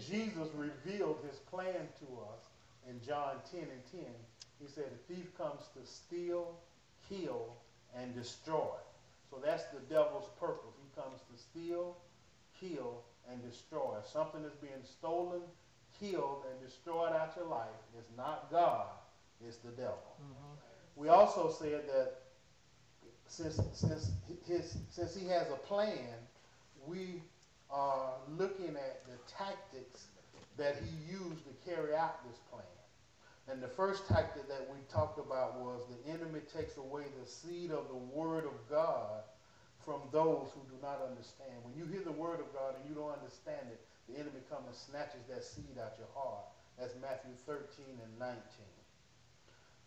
Jesus revealed his plan to us in John 10 and 10. He said, The thief comes to steal, kill, and destroy. So that's the devil's purpose. He comes to steal, kill, and destroy. If something is being stolen, killed, and destroyed out your life, it's not God, it's the devil. Mm-hmm. We also said that since, since, his, since he has a plan, we are looking at the tactics that he used to carry out this plan. And the first tactic that we talked about was the enemy takes away the seed of the word of God from those who do not understand. When you hear the word of God and you don't understand it, the enemy comes and snatches that seed out your heart. That's Matthew 13 and 19.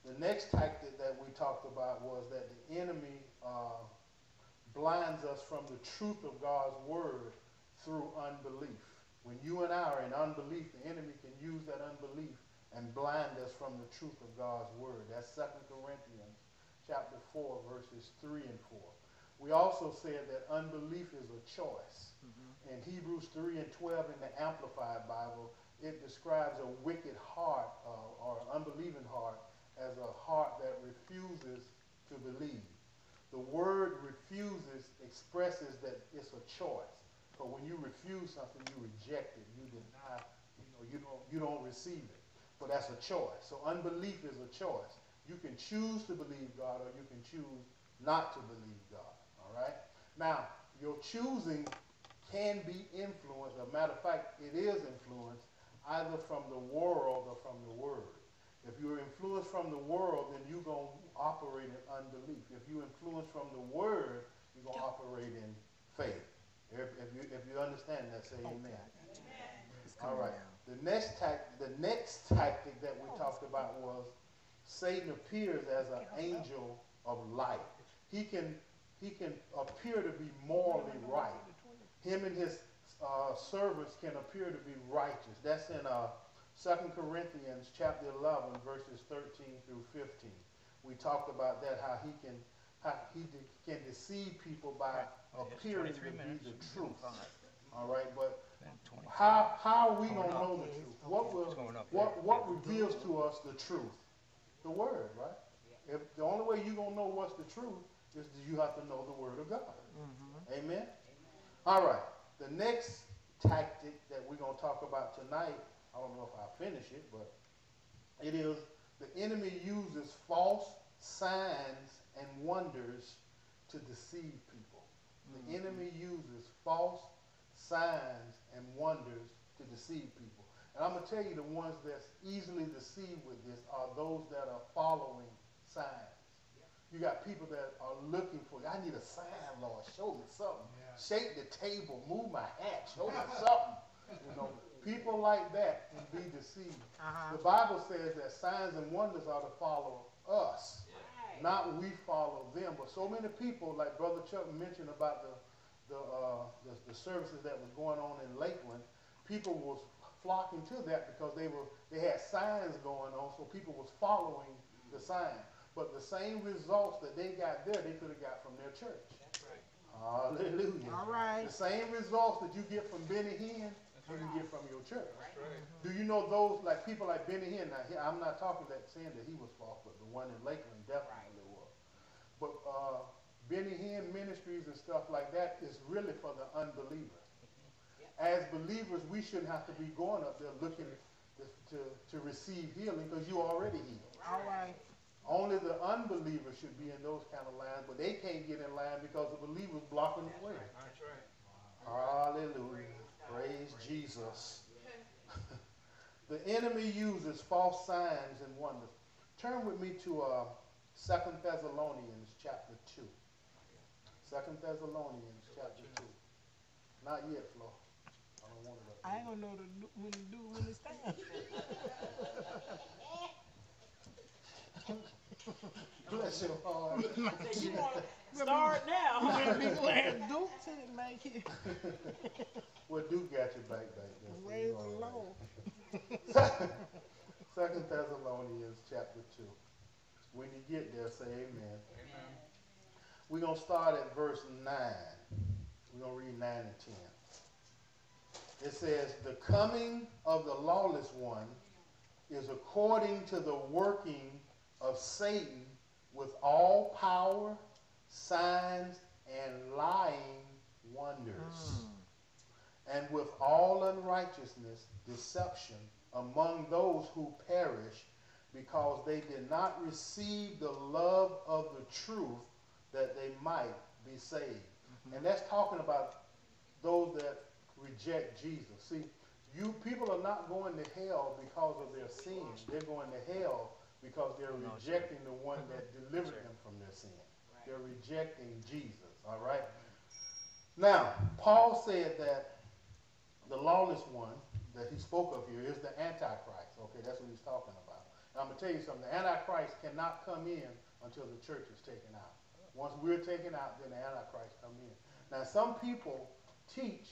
The next tactic that we talked about was that the enemy uh, blinds us from the truth of God's word through unbelief. When you and I are in unbelief, the enemy can use that unbelief and blind us from the truth of God's word. That's 2 Corinthians chapter 4, verses 3 and 4. We also said that unbelief is a choice. Mm-hmm. In Hebrews 3 and 12 in the Amplified Bible, it describes a wicked heart uh, or unbelieving heart as a heart that refuses to believe. The word refuses expresses that it's a choice. So when you refuse something, you reject it, you deny, you know, you don't, you don't receive it. But that's a choice. So unbelief is a choice. You can choose to believe God or you can choose not to believe God. All right? Now, your choosing can be influenced. As a matter of fact, it is influenced either from the world or from the word. If you're influenced from the world, then you're going to operate in unbelief. If you're influenced from the word, you're going to operate in faith. If, if, you, if you understand that, say amen. amen. All right. The next, tac- the next tactic that we talked about was Satan appears as an angel of light. He can, he can appear to be morally right. Him and his uh, servants can appear to be righteous. That's in uh, 2 Corinthians chapter 11, verses 13 through 15. We talked about that, how he can, how he de- can deceive people by appearing to be the truth. All right, but how, how are we going to know the truth? What, will, what, what reveals to us the truth? The Word, right? If the only way you're going to know what's the truth is that you have to know the Word of God. Mm-hmm. Amen? All right. The next tactic that we're going to talk about tonight, I don't know if I'll finish it, but it is the enemy uses false signs and wonders to deceive people. The mm-hmm. enemy uses false signs and wonders to deceive people. And I'm going to tell you the ones that's easily deceived with this are those that are following signs. You got people that are looking for, I need a sign, Lord. Show me something. Yeah. Shake the table, move my hat, show me something. You know, people like that can be deceived. Uh-huh. The Bible says that signs and wonders are to follow us. Not we follow them. But so many people, like Brother Chuck mentioned about the the, uh, the, the services that was going on in Lakeland, people was flocking to that because they were they had signs going on, so people was following the sign. But the same results that they got there, they could have got from their church. Right. Hallelujah. All right. The same results that you get from Benny Hinn, you can get from your church. Right. Do you know those like people like Benny Hinn? Now, I'm not talking that saying that he was false, but the one in Lakeland definitely right. was. But uh, Benny Hinn ministries and stuff like that is really for the unbeliever. As believers, we shouldn't have to be going up there looking to, to, to receive healing because you already healed. All right. Only the unbeliever should be in those kind of lines, but they can't get in line because the believer's blocking the way. That's right. Hallelujah. Praise Jesus. the enemy uses false signs and wonders. Turn with me to uh, 2 Thessalonians chapter 2. Second Thessalonians chapter 2. Not yet, Flo. I don't want it I ain't gonna know the, when to do when it's time. Bless your heart. you want to start now. Be Duke didn't make it. well, Duke got your back back there. Praise the Lord. Second Thessalonians chapter 2. When you get there, say amen. Amen. We're going to start at verse 9. We're going to read 9 and 10. it says, The coming of the lawless one is according to the working of Satan with all power, signs, and lying wonders, hmm. and with all unrighteousness, deception among those who perish, because they did not receive the love of the truth that they might be saved. Mm-hmm. And that's talking about those that reject Jesus. See, you people are not going to hell because of their sins. They're going to hell because they're rejecting the one that delivered them from their sin. They're rejecting Jesus. All right. Now, Paul said that the lawless one that he spoke of here is the Antichrist. Okay, that's what he's talking about. And I'm gonna tell you something. The Antichrist cannot come in until the church is taken out. Once we're taken out, then the Antichrist come in. Now, some people teach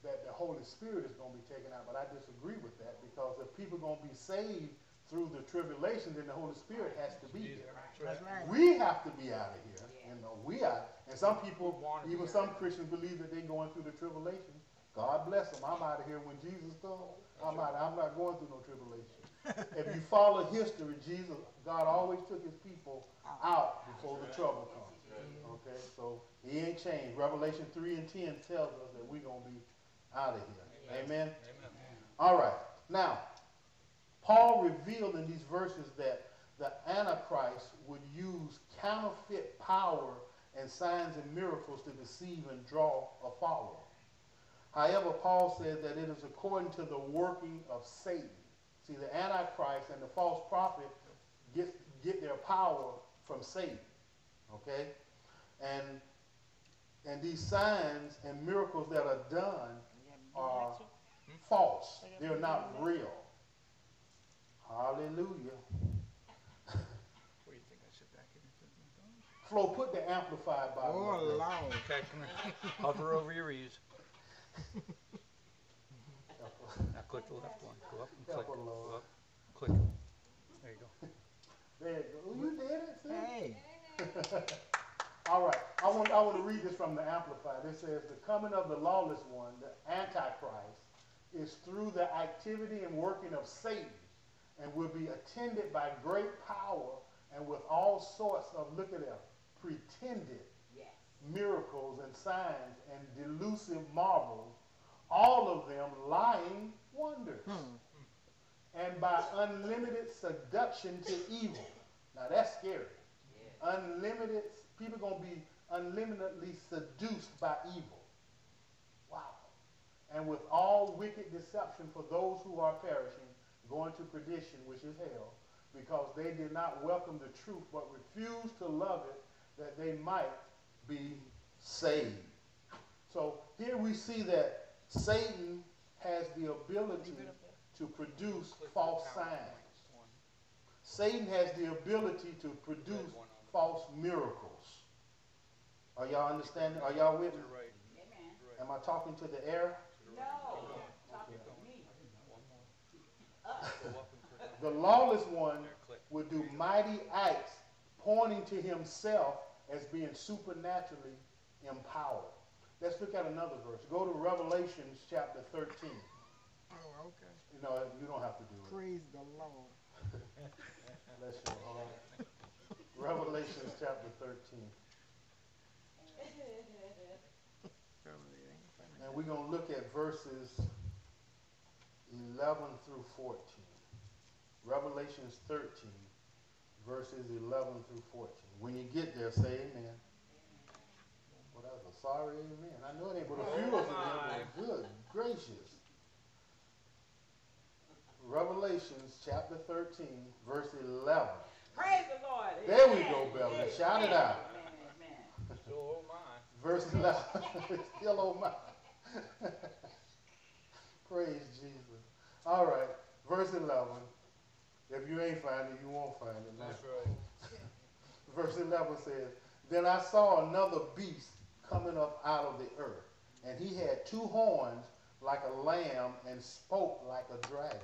that the Holy Spirit is going to be taken out, but I disagree with that because if people are going to be saved through the tribulation, then the Holy Spirit has to be here. Right. We have to be out of here. You know, we are. And some people, even some Christians, believe that they're going through the tribulation. God bless them. I'm out of here when Jesus comes. I'm out. I'm not going through no tribulation. if you follow history, Jesus, God always took his people out before the trouble comes. Okay, so he ain't changed. Revelation 3 and 10 tells us that we're going to be out of here. Amen. Amen. All right. Now, Paul revealed in these verses that the Antichrist would use counterfeit power and signs and miracles to deceive and draw a follower. However, Paul says that it is according to the working of Satan. See, the Antichrist and the false prophet get, get their power from Satan. Okay? And and these signs and miracles that are done are false. They're not real. Hallelujah. Where do you think I sit back here? Flo, put the amplified Bible. Oh, up there. Lord. Okay, come here. Hover over your ears. Now click the left one. Go up and click. Help her, Go up. Click. There you go. There you go. Oh, you did it. See? Hey. All right. I want, I want to read this from the Amplified. It says, The coming of the lawless one, the Antichrist, is through the activity and working of Satan and will be attended by great power and with all sorts of, look at them, pretended miracles and signs and delusive marvels, all of them lying wonders. Hmm. And by unlimited seduction to evil. Now that's scary. Unlimited, people gonna be unlimitedly seduced by evil. Wow. And with all wicked deception for those who are perishing, going to perdition, which is hell, because they did not welcome the truth, but refused to love it, that they might be saved. So here we see that Satan has the ability to produce false signs. Satan has the ability to produce false miracles. Are y'all understanding? Are y'all with me? Am I talking to the air? No. Talking to me. the lawless one would do mighty acts pointing to himself as being supernaturally empowered. Let's look at another verse. Go to Revelations chapter 13. Oh, okay. You know, you don't have to do it. Praise the Lord. Bless your heart. Revelations chapter 13. And we're going to look at verses 11 through 14. Revelations 13, verses 11 through 14. When you get there, say amen. Well, that was a sorry amen. I know it ain't but a few of them, but good gracious. Revelations chapter 13, verse 11. Praise the Lord. There we go, Beverly. Shout it out. Amen, amen. Still hold mine. Verse 11. Still on my. Praise Jesus. All right. Verse 11. If you ain't find it, you won't find it. now. That's right. Verse 11 says, Then I saw another beast coming up out of the earth, and he had two horns like a lamb and spoke like a dragon.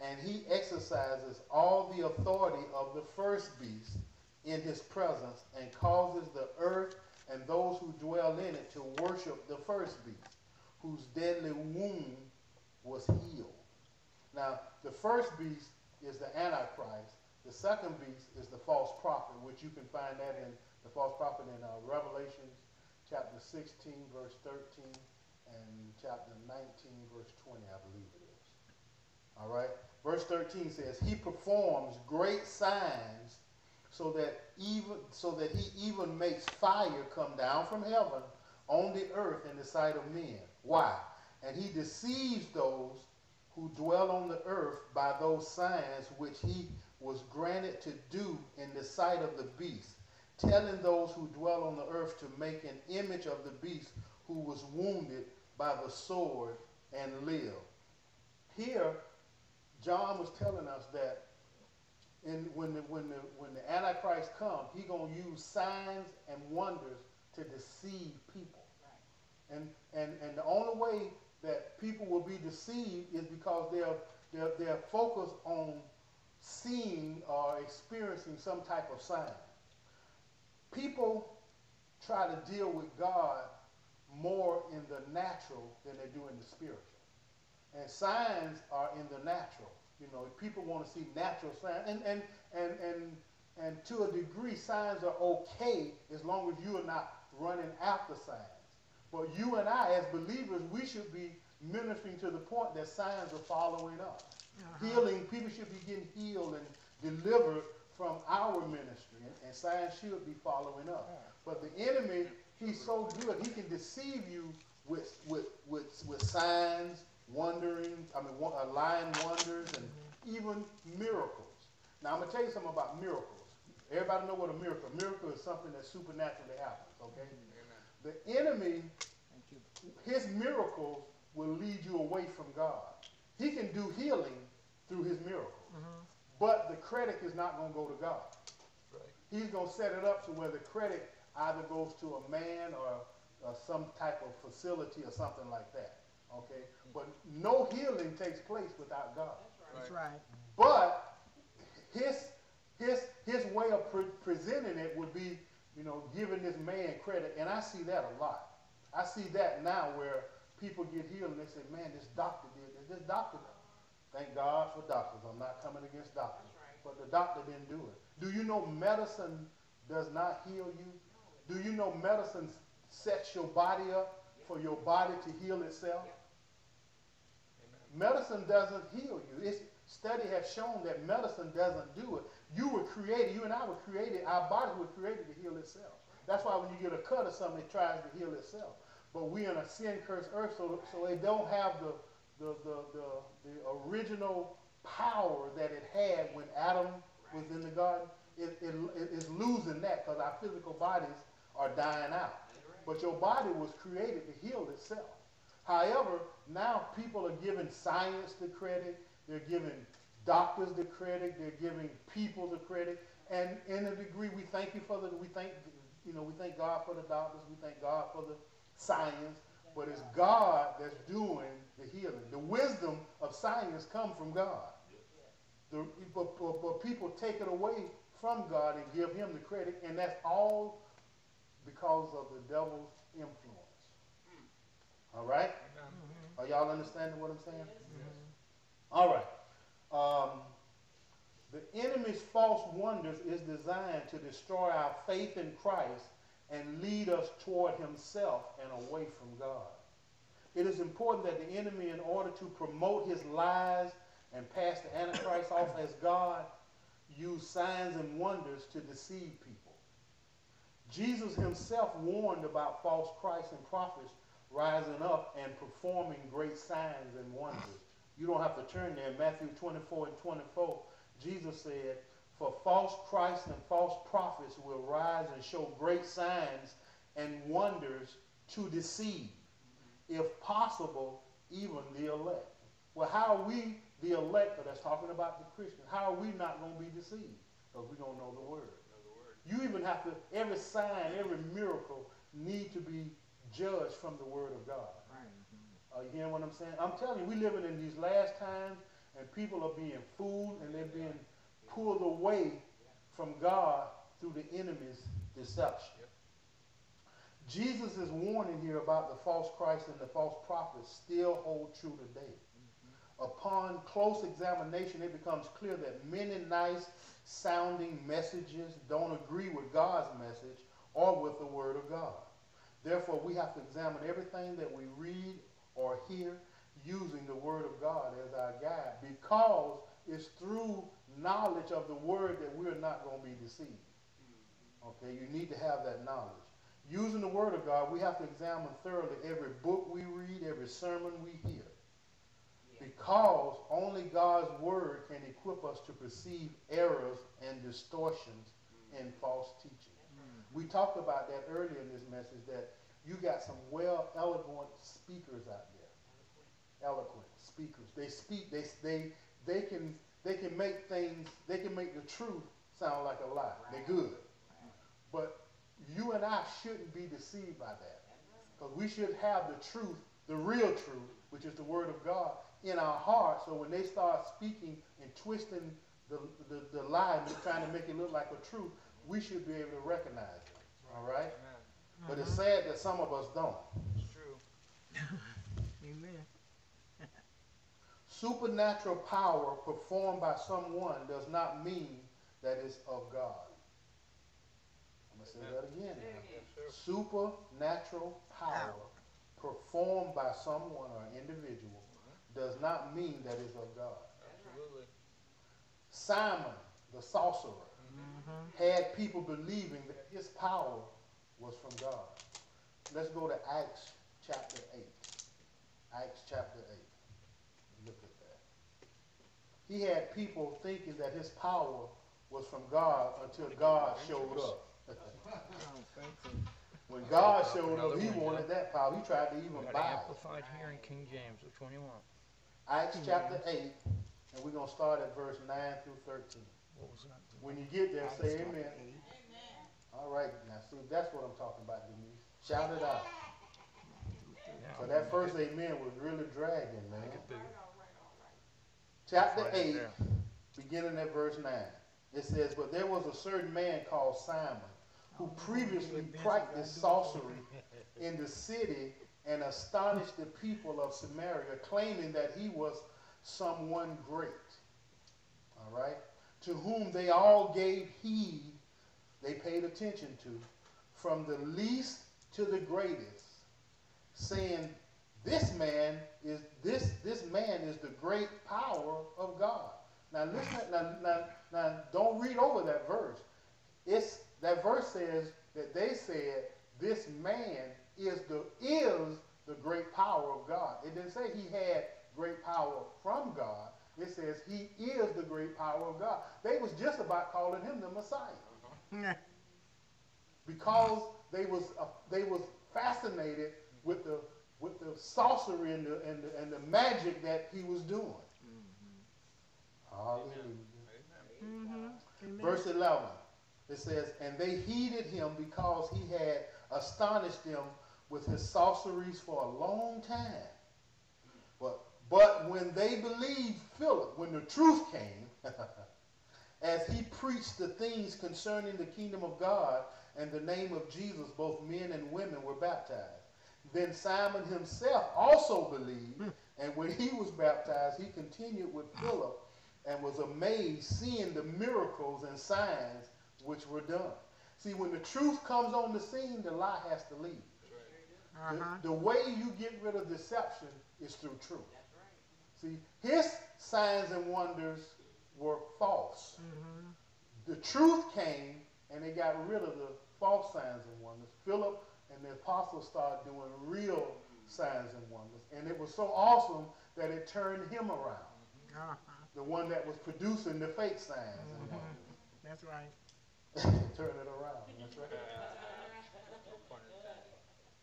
And he exercises all the authority of the first beast in his presence and causes the earth and those who dwell in it to worship the first beast, whose deadly wound was healed. Now, the first beast is the Antichrist. The second beast is the false prophet, which you can find that in the false prophet in uh, chapter 16, verse 13, and chapter 19, verse 20, I believe it is. All right? Verse 13 says, He performs great signs so that even so that he even makes fire come down from heaven on the earth in the sight of men. Why? And he deceives those who dwell on the earth by those signs which he was granted to do in the sight of the beast, telling those who dwell on the earth to make an image of the beast who was wounded by the sword and live. Here, John was telling us that in, when, the, when, the, when the Antichrist comes, he going to use signs and wonders to deceive people. And, and, and the only way that people will be deceived is because they're, they're, they're focused on seeing or experiencing some type of sign. People try to deal with God more in the natural than they do in the spiritual. And signs are in the natural. You know, people want to see natural signs. And, and, and, and, and to a degree, signs are okay as long as you are not running after signs. But you and I, as believers, we should be ministering to the point that signs are following us. Uh-huh. Healing, people should be getting healed and delivered from our ministry, and, signs should be following us. But the enemy, he's so good, he can deceive you with, with, with, with signs, wondering, I mean, uh, lying wonders, and even miracles. Now, I'm going to tell you something about miracles. Everybody know what a miracle A miracle is something that supernaturally happens, okay? The enemy, Thank you. his miracles will lead you away from God. He can do healing through his miracles, mm-hmm. but the credit is not going to go to God. Right. He's going to set it up to where the credit either goes to a man or, or some type of facility or something like that. Okay? But no healing takes place without God. That's right. But his his his way of pre- presenting it would be, you know, giving this man credit, and I see that a lot. I see that now where people get healed and they say, "Man, this doctor did this. This doctor." Thank God for doctors. I'm not coming against doctors, but the doctor didn't do it. Do you know medicine does not heal you? Do you know medicine sets your body up for your body to heal itself? Medicine doesn't heal you. It's, study has shown that medicine doesn't do it. You were created, you and I were created, our bodies were created to heal itself. That's why when you get a cut or something, it tries to heal itself. But we're in a sin-cursed earth, so, so it don't have the, the, the, the, the original power that it had when Adam was in the garden. It, it, it is losing that because our physical bodies are dying out. But your body was created to heal itself. However, now people are giving science the credit, they're giving doctors the credit, they're giving people the credit, and in a degree, we thank you for the, we thank, you know, we thank God for the doctors, we thank God for the science, but it's God that's doing the healing. The wisdom of science comes from God. The, but, but, but people take it away from God and give him the credit, and that's all because of the devil's influence. All right? Are y'all understanding what I'm saying? All right. Um, the enemy's false wonders is designed to destroy our faith in Christ and lead us toward himself and away from God. It is important that the enemy, in order to promote his lies and pass the Antichrist off as God, use signs and wonders to deceive people. Jesus himself warned about false Christs and prophets rising up and performing great signs and wonders. You don't have to turn there. Matthew 24 and 24, Jesus said, For false Christs and false prophets will rise and show great signs and wonders to deceive, if possible, even the elect. Well, how are we, the elect, that's talking about the Christian, how are we not going to be deceived? Because we don't know the word. You even have to, every sign, every miracle need to be judged from the word of God. Are you hearing what I'm saying? I'm telling you, we're living in these last times, and people are being fooled, and they're being pulled away from God through the enemy's deception. Jesus is warning here about the false Christ and the false prophets still hold true today. Upon close examination, it becomes clear that many nice sounding messages don't agree with God's message or with the Word of God. Therefore, we have to examine everything that we read or hear using the Word of God as our guide because it's through knowledge of the Word that we're not going to be deceived. Mm-hmm. Okay, you need to have that knowledge. Using the Word of God, we have to examine thoroughly every book we read, every sermon we hear. Because only God's Word can equip us to perceive errors and distortions mm. in false teaching. Mm. We talked about that earlier in this message that you got some well eloquent speakers out there. Eloquent speakers. They speak, they, they, they, can, they can make things, they can make the truth sound like a lie. They're good. But you and I shouldn't be deceived by that. Because we should have the truth, the real truth, which is the Word of God, in our hearts. So when they start speaking and twisting the, the, the lie and trying to make it look like a truth, we should be able to recognize it. All right? Amen. But it's uh-huh. sad that some of us don't. It's true. Amen. Supernatural power performed by someone does not mean that it's of God. I'm going to say that again now. Supernatural power performed by someone or an individual uh-huh. does not mean that it's of God. Absolutely. Simon, the sorcerer, Mm-hmm. mm-hmm. had people believing that his power was from God. Let's go to Acts chapter 8. Acts chapter 8. Look at that. He had people thinking that his power was from God until God showed up. I don't think so. When God showed up, he wanted that power. He tried to even buy it. amplified here in King James of 21. Acts chapter 8, and we're going to start at verse 9 through 13. What was that? When you get there, say amen. Eight. All right, now see, that's what I'm talking about, Denise. Shout it out. Yeah, So that first amen was really dragging, man. Make it bigger. Chapter 8, there. beginning at verse 9. It says, But there was a certain man called Simon, who previously practiced sorcery in the city and astonished the people of Samaria, claiming that he was someone great. All right? To whom they all gave heed, they paid attention to, from the least to the greatest, saying, This man is this this man is the great power of God. Now listen, now, now, now don't read over that verse. It's that verse says that they said this man is the is the great power of God. It didn't say he had great power from God. It says he is the great power of God. They was just about calling him the Messiah because they was uh, they was fascinated with the with the sorcery and the and the, and the magic that he was doing. Hallelujah. Mm-hmm. Amen. Verse 11, it says, And they heeded him because he had astonished them with his sorceries for a long time. But, but when they believed Philip, when the truth came, as he preached the things concerning the kingdom of God and the name of Jesus, both men and women were baptized. Then Simon himself also believed, and when he was baptized, he continued with Philip and was amazed seeing the miracles and signs which were done. See, when the truth comes on the scene, the lie has to leave. The, Uh-huh. the way you get rid of deception is through truth. See, his signs and wonders were false. Mm-hmm. The truth came and they got rid of the false signs and wonders. Philip and the apostles started doing real signs and wonders. And it was so awesome that it turned him around. Uh-huh. The one that was producing the fake signs and Mhm. wonders. That's right. Turn it around. That's right.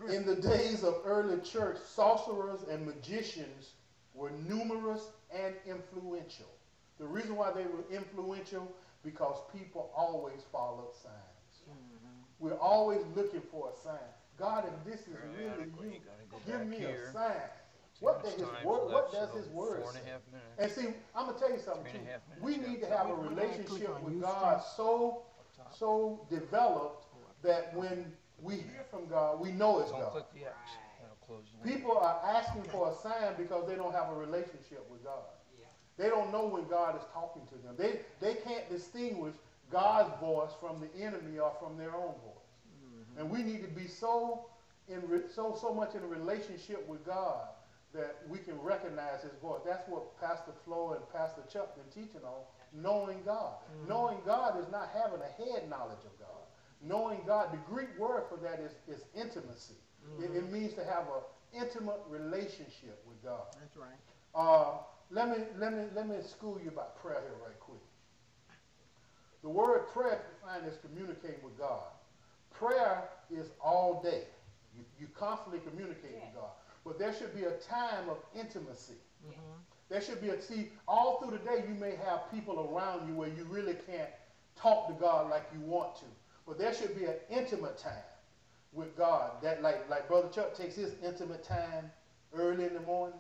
In the days of early church, sorcerers and magicians were numerous and influential. The reason why they were influential because people always follow signs. Mm-hmm. We're always looking for a sign. God, if this is really Periodically, you, you go give me here. a sign. See What how does much his time's word? What does so his word Four and say? minutes. And see, I'm gonna tell you something Three and a too. We need to have a We- we gotta relationship with God so so developed that when we hear from God, we know it's Don't God. click the X. That'll close the window. People are asking for a sign because they don't have a relationship with God. They don't know when God is talking to them. They, they can't distinguish God's voice from the enemy or from their own voice. Mm-hmm. And we need to be so in re, so so much in a relationship with God that we can recognize His voice. That's what Pastor Flo and Pastor Chuck been teaching on. Knowing God. Mm-hmm. Knowing God is not having a head knowledge of God. Knowing God, the Greek word for that is, is intimacy. It, mm-hmm. it means to have an intimate relationship with God. That's right. Uh, let me let me let me school you about prayer here right quick. The word prayer is defined as communicating with God. Prayer is all day. You, you constantly communicate with God. But there should be a time of intimacy. Mm-hmm. There should be a see all through the day you may have people around you where you really can't talk to God like you want to. But there should be an intimate time with God. That like like Brother Chuck takes his intimate time early in the morning.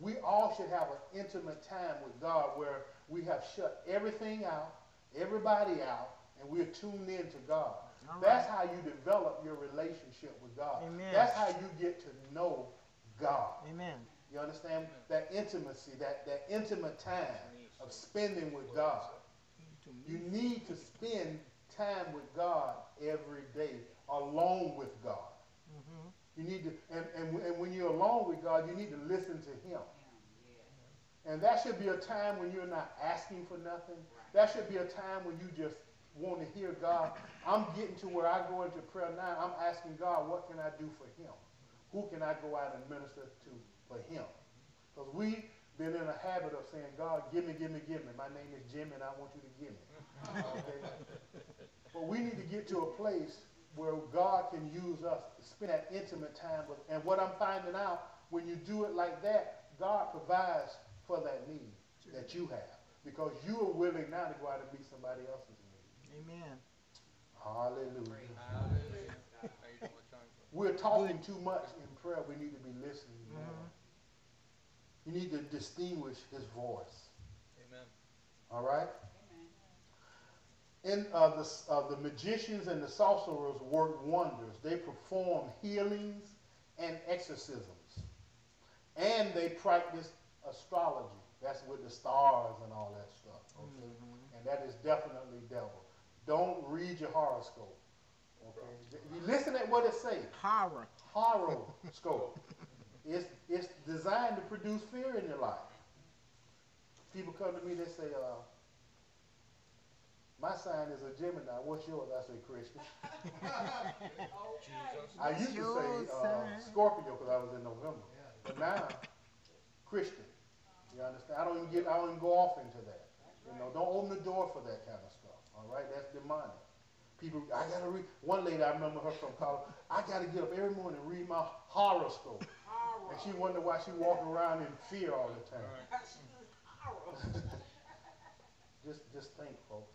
We all should have an intimate time with God where we have shut everything out, everybody out, and we're tuned in to God. All That's how you develop your relationship with God. Amen. That's how you get to know God. Amen. You understand? That intimacy, that, that intimate time of spending with God. You need to spend time with God every day, alone with God. Mm-hmm. You need to, and, and, and when you're alone with God, you need to listen to Him. And that should be a time when you're not asking for nothing. That should be a time when you just want to hear God. I'm getting to where I go into prayer now. I'm asking God, what can I do for Him? Who can I go out and minister to for Him? Because we've been in a habit of saying, God, give me, give me, give me. My name is Jimmy, and I want you to give me. Okay? But we need to get to a place where God can use us to spend that intimate time with. And what I'm finding out, when you do it like that, God provides for that need that you have. Because you are willing now to go out and meet somebody else's need. Amen. Hallelujah. Hallelujah. How you doing, John? We're talking too much in prayer. We need to be listening more. Mm-hmm. You need to distinguish his voice. Amen. All right? And uh, the, uh, the magicians and the sorcerers work wonders. They perform healings and exorcisms. And they practice astrology. That's with the stars and all that stuff. Okay? And that is definitely devil. Don't read your horoscope. Okay? You listen at what it says. Horror. Horoscope. It's, it's designed to produce fear in your life. People come to me, they say, uh, my sign is a Gemini. What's yours? I say Christian. Jesus. I used to say uh. Scorpio because I was in November. But now, Christian. You understand? I don't even get. I don't even go off into that. You know, don't open the door for that kind of stuff. All right, that's demonic. People, I gotta read. One lady, I remember her from college. I gotta get up every morning and read my horoscope, and she wondered why she walking around in fear all the time. Just, just think, folks.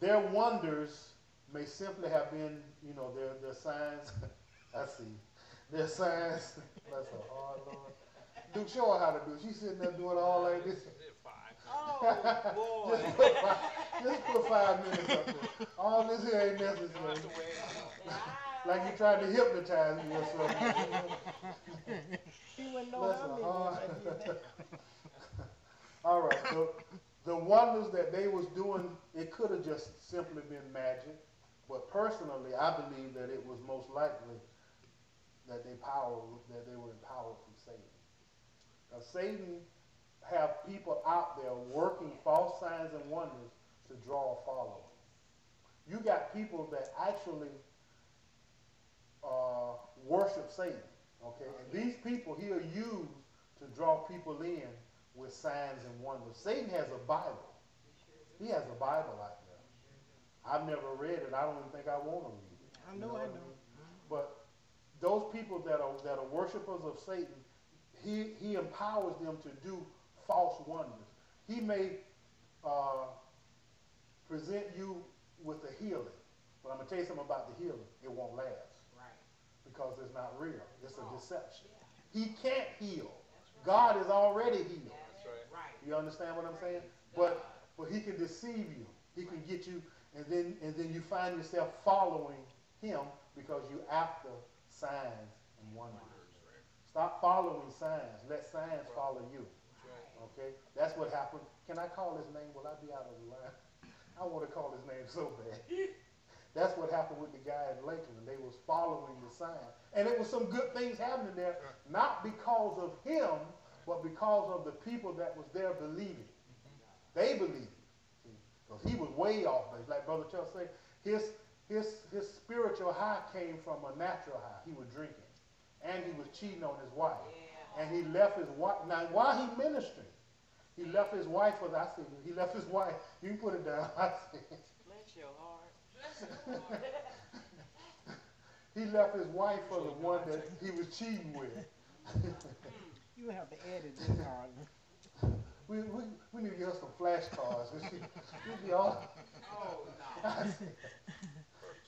Their wonders may simply have been, you know, their, their signs. I see. Their signs. Bless her heart, Lord. Duke, show her how to do it. She's sitting there doing all like this. Oh, boy. Just put, five, just put five minutes up there. All this here ain't necessary. Like you tried to hypnotize me or something. She wouldn't know how many heart. I did that. All right. The, the wonders that they was doing, it could have just simply been magic. But personally, I believe that it was most likely that they power that they were empowered from Satan. Now, Satan have people out there working false signs and wonders to draw a following. You got people that actually uh, worship Satan. Okay, and these people he'll use to draw people in with signs and wonders. Satan has a Bible. He has a Bible out there. I've never read it. I don't even think I want to read it. I You know what I mean? know. But those people that are that are worshipers of Satan, he he empowers them to do false wonders. He may uh, present you with a healing, but I'm gonna tell you something about the healing. It won't last Right. because it's not real. It's a deception. He can't heal. God is already healed. You understand what I'm saying? But but he can deceive you. He can get you, and then and then you find yourself following him because you after signs and wonders. Stop following signs. Let signs follow you. Okay? That's what happened. Can I call his name? Will I be out of the line? I want to call his name so bad. That's what happened with the guy in Lakeland. They was following the sign. And it was some good things happening there, not because of him, but because of the people that was there believing. They believed. Because he was way off base. Like Brother Chuck said, his, his, his spiritual high came from a natural high. He was drinking. And he was cheating on his wife. And he left his wife. Now, while he ministering, he left his wife for the, I see, he left his wife. You can put it down. I see. Bless your heart. He left his wife for the one that he was cheating with. Hmm. You have to edit this, Harlan. We, we, we need to get her some flashcards. We'd be all, Oh, no.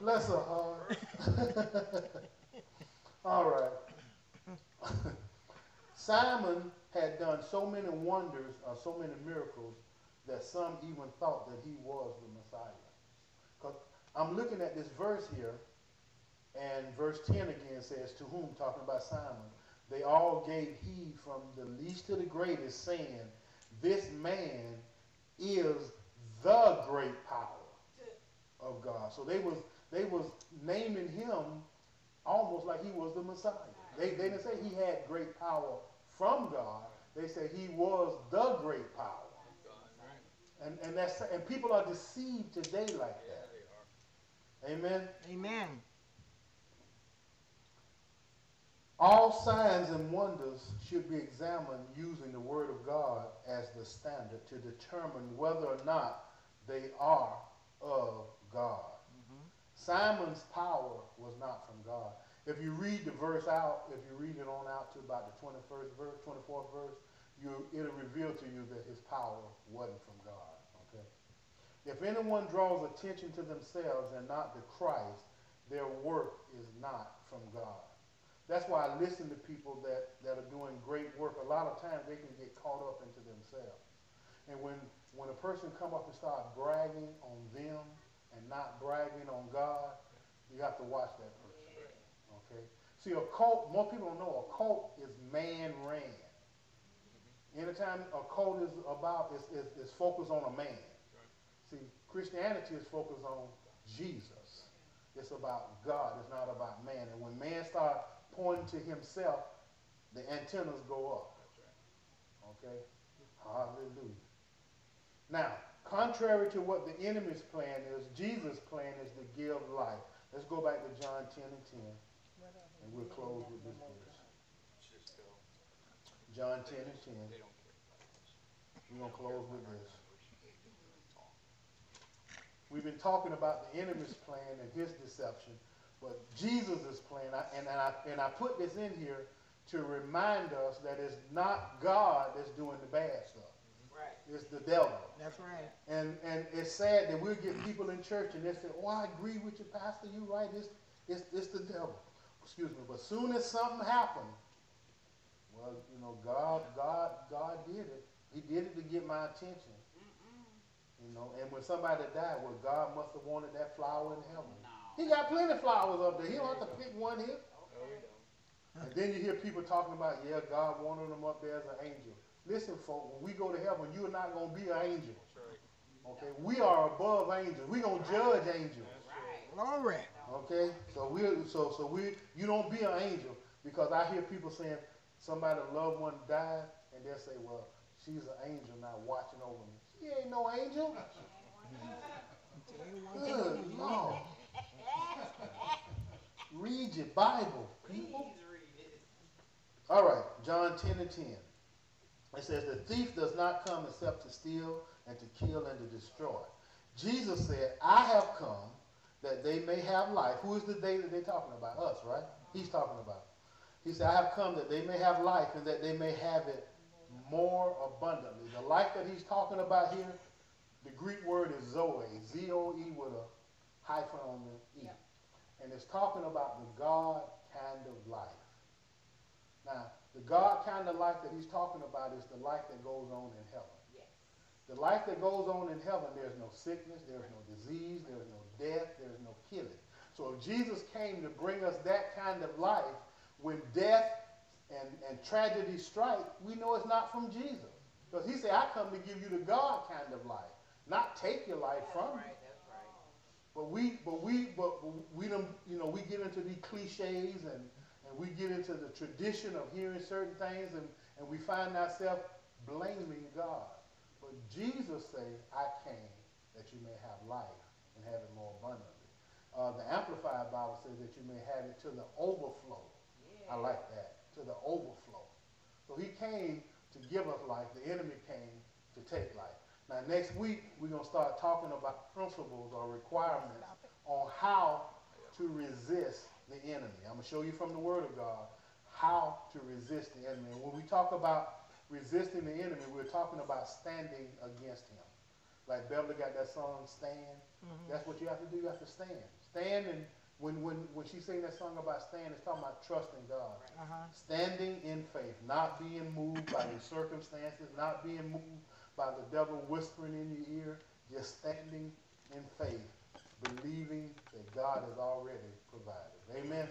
bless her heart. all right. Simon had done so many wonders, uh, so many miracles, that some even thought that he was the Messiah. Because I'm looking at this verse here, and verse 10 again says, To whom? Talking about Simon. They all gave heed from the least to the greatest, saying, This man is the great power of God. So they was they was naming him almost like he was the Messiah. They, they didn't say he had great power from God. They said he was the great power. And, and, that's, and people are deceived today like that. Amen. Amen. All signs and wonders should be examined using the Word of God as the standard to determine whether or not they are of God. Mm-hmm. Simon's power was not from God. If you read the verse out, if you read it on out to about the 21st verse, 24th verse, you, it'll reveal to you that his power wasn't from God. Okay? If anyone draws attention to themselves and not to Christ, their work is not from God. That's why I listen to people that, that are doing great work. A lot of times they can get caught up into themselves. And when, when a person come up and start bragging on them and not bragging on God, you have to watch that person. Okay? See, a cult, more people don't know, a cult is man-ran. Anytime a cult is about, is, is, is focused on a man. See, Christianity is focused on Jesus. It's about God. It's not about man. And when man starts pointing to himself, the antennas go up. Okay? Hallelujah. Now, contrary to what the enemy's plan is, Jesus' plan is to give life. Let's go back to John 10 and 10, and we'll close with this verse. John 10 and 10. We're going to close with this. We've been talking about the enemy's plan and his deception, but Jesus' plan, I- and, and, I, and I put this in here to remind us that it's not God that's doing the bad stuff. Right. It's the devil. That's right. And and it's sad that we'll get people in church and they say, "Oh, I agree with you, Pastor. You're right. It's it's it's the devil." Excuse me. But soon as something happened, well, you know, God God God did it. He did it to get my attention. You know, and when somebody died, well, God must have wanted that flower in heaven. No. He got plenty of flowers up there. He don't have to pick one here. And then you hear people talking about, yeah, God wanted them up there as an angel. Listen, folks, when we go to heaven, you're not going to be an angel. Okay, we are above angels. We're going to judge angels. Right. Glory. Okay, so we so so we you don't be an angel because I hear people saying somebody loved one died and they'll say, well, she's an angel now watching over me. She ain't no angel. Good Lord. Read your Bible, people. Please read it. All right, John 10 and 10. It says, The thief does not come except to steal and to kill and to destroy. Jesus said, I have come that they may have life. Who is the day that they're talking about? Us, right? He's talking about. He said, I have come that they may have life and that they may have it more abundantly. The life that he's talking about here, the Greek word is zoe, Z-O-E with a hyphen on the E. And it's talking about the God kind of life. Now, the God kind of life that he's talking about is the life that goes on in heaven. Yes. The life that goes on in heaven, there's no sickness, there's no disease, there's no death, there's no killing. So if Jesus came to bring us that kind of life, when death and, and tragedy strike, we know it's not from Jesus. Because he said, I come to give you the God kind of life, not take your life That's from you. right, right. But we, but we, but we don't, you know, we get into these cliches and, and we get into the tradition of hearing certain things and, and we find ourselves blaming God. But Jesus said, I came that you may have life and have it more abundantly. Uh, the Amplified Bible says that you may have it to the overflow. I like that, to the overflow. So he came to give us life. The enemy came to take life. Now, next week, we're going to start talking about principles or requirements on how to resist the enemy. I'm going to show you from the Word of God how to resist the enemy. And when we talk about resisting the enemy, we're talking about standing against him. Like Beverly got that song, Stand. That's what you have to do. You have to stand. Stand and when, when, when she sang that song about stand, it's talking about trusting God. Uh-huh. Standing in faith, not being moved by your circumstances, not being moved by the devil whispering in your ear, just standing in faith, believing that God has already provided. Amen.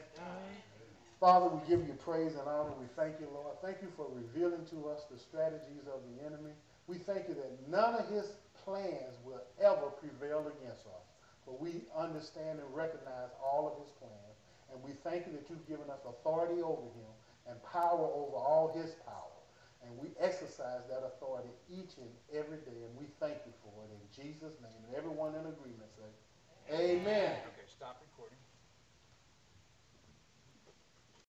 Father, we give you praise and honor. We thank you, Lord. Thank you for revealing to us the strategies of the enemy. We thank you that none of his plans will ever prevail against us. But we understand and recognize all of his plans. And we thank you that you've given us authority over him and power over all his power. And we exercise that authority each and every day, and we thank you for it in Jesus' name. And everyone in agreement say, Amen. Amen. Okay, stop recording.